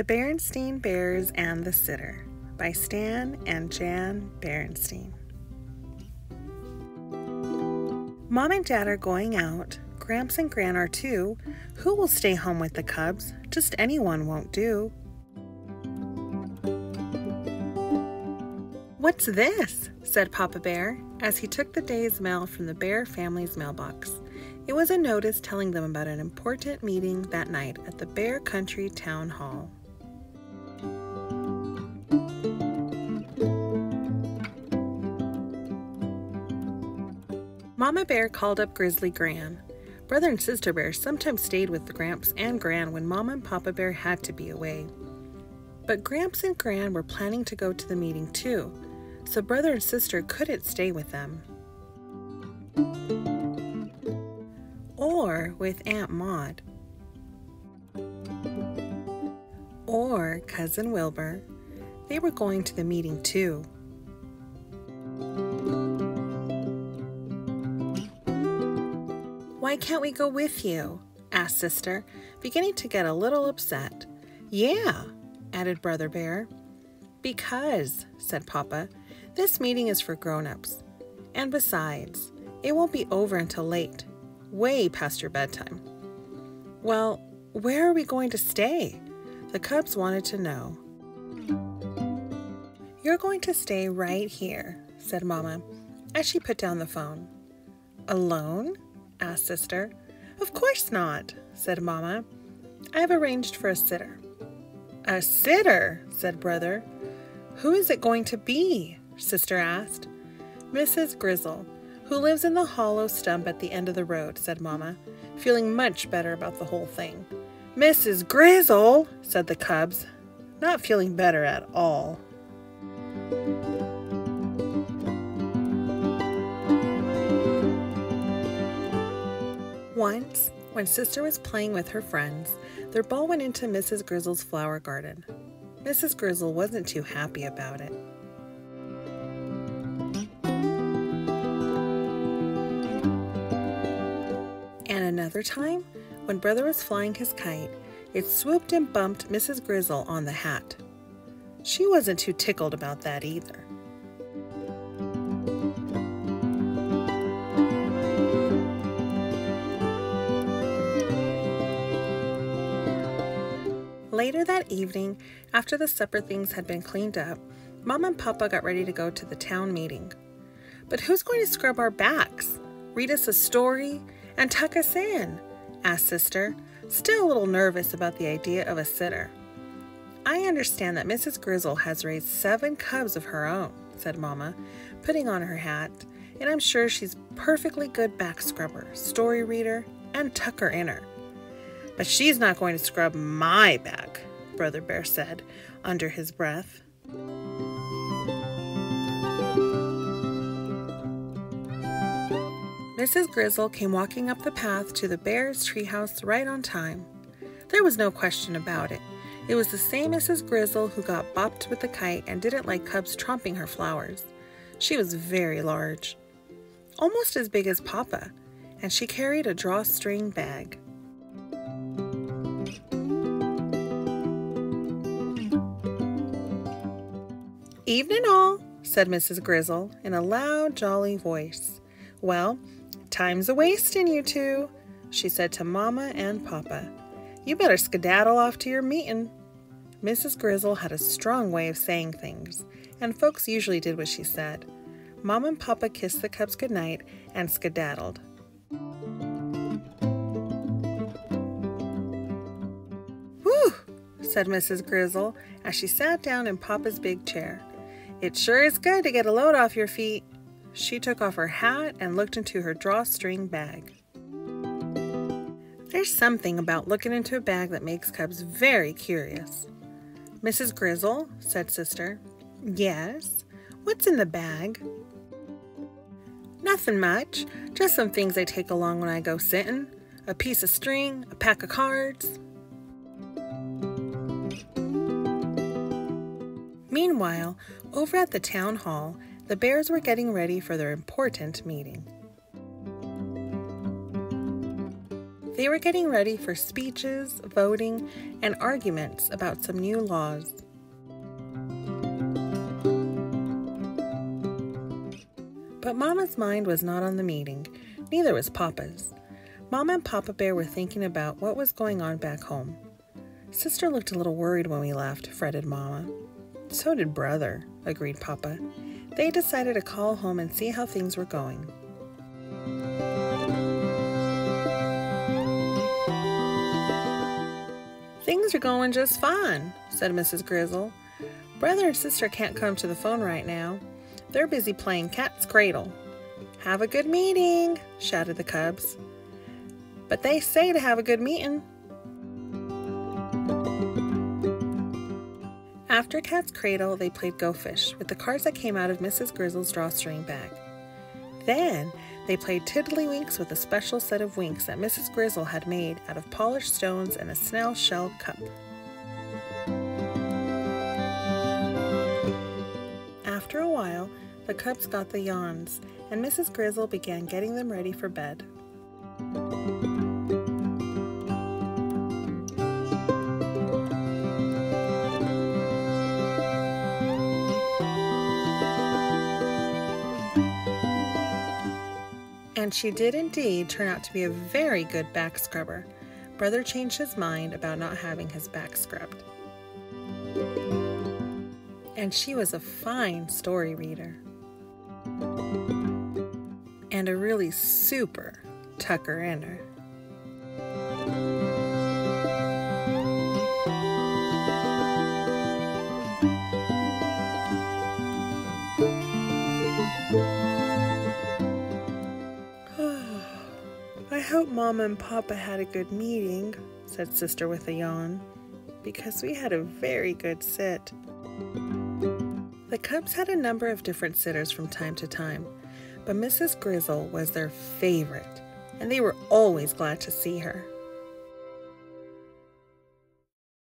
The Berenstain Bears and the Sitter by Stan and Jan Berenstain. Mom and Dad are going out. Gramps and Gran are too. Who will stay home with the cubs? Just anyone won't do. What's this? said Papa Bear as he took the day's mail from the Bear family's mailbox. It was a notice telling them about an important meeting that night at the Bear Country Town Hall. Mama Bear called up Grizzly Gran. Brother and Sister Bear sometimes stayed with the Gramps and Gran when Mama and Papa Bear had to be away. But Gramps and Gran were planning to go to the meeting too, so brother and sister couldn't stay with them. Or with Aunt Maud. Or Cousin Wilbur. They were going to the meeting too. Why can't we go with you? asked Sister, beginning to get a little upset. Yeah, added Brother Bear. Because, said Papa, this meeting is for grown ups. And besides, it won't be over until late, way past your bedtime. Well, where are we going to stay? The cubs wanted to know. You're going to stay right here, said Mama, as she put down the phone. Alone? Asked Sister. Of course not, said Mama. I have arranged for a sitter. A sitter, said Brother. Who is it going to be? Sister asked. Mrs. Grizzle, who lives in the hollow stump at the end of the road, said Mamma, feeling much better about the whole thing. Mrs. Grizzle, said the cubs, not feeling better at all. Once, when Sister was playing with her friends, their ball went into Mrs. Grizzle's flower garden. Mrs. Grizzle wasn't too happy about it. And another time, when Brother was flying his kite, it swooped and bumped Mrs. Grizzle on the hat. She wasn't too tickled about that either. Later that evening, after the supper things had been cleaned up, Mom and Papa got ready to go to the town meeting. But who's going to scrub our backs, read us a story, and tuck us in? asked Sister, still a little nervous about the idea of a sitter. I understand that Mrs. Grizzle has raised seven cubs of her own, said Mamma, putting on her hat, and I'm sure she's perfectly good back scrubber, story reader, and tucker inner. But she's not going to scrub my back, Brother Bear said under his breath. Mrs. Grizzle came walking up the path to the bear's treehouse right on time. There was no question about it. It was the same Mrs. Grizzle who got bopped with the kite and didn't like cubs tromping her flowers. She was very large, almost as big as Papa, and she carried a drawstring bag. Evening all, said Mrs. Grizzle in a loud, jolly voice. Well, time's a wasting, you two, she said to Mamma and Papa. You better skedaddle off to your meeting. Mrs. Grizzle had a strong way of saying things, and folks usually did what she said. Mom and Papa kissed the cubs goodnight and skedaddled. Whew, said Mrs. Grizzle as she sat down in Papa's big chair. It sure is good to get a load off your feet. She took off her hat and looked into her drawstring bag. There's something about looking into a bag that makes cubs very curious. Mrs. Grizzle, said Sister. Yes? What's in the bag? Nothing much. Just some things I take along when I go sitting. A piece of string, a pack of cards. Meanwhile, over at the town hall, the bears were getting ready for their important meeting. They were getting ready for speeches, voting, and arguments about some new laws. But Mama's mind was not on the meeting, neither was Papa's. Mama and Papa Bear were thinking about what was going on back home. Sister looked a little worried when we left, fretted Mama. So did Brother, agreed Papa. They decided to call home and see how things were going. Things are going just fine, said Mrs. Grizzle. Brother and sister can't come to the phone right now. They're busy playing cat's cradle. Have a good meeting, shouted the cubs. But they say to have a good meeting. After Cat's Cradle, they played Go Fish with the cards that came out of Mrs. Grizzle's drawstring bag. Then they played Tiddlywinks with a special set of winks that Mrs. Grizzle had made out of polished stones and a snail shell cup. After a while, the cubs got the yawns, and Mrs. Grizzle began getting them ready for bed. And she did indeed turn out to be a very good back scrubber. Brother changed his mind about not having his back scrubbed. And she was a fine story reader. And a really super tucker inner. I hope Mama and Papa had a good meeting, said Sister with a yawn, because we had a very good sit. The Cubs had a number of different sitters from time to time, but Mrs. Grizzle was their favorite, and they were always glad to see her.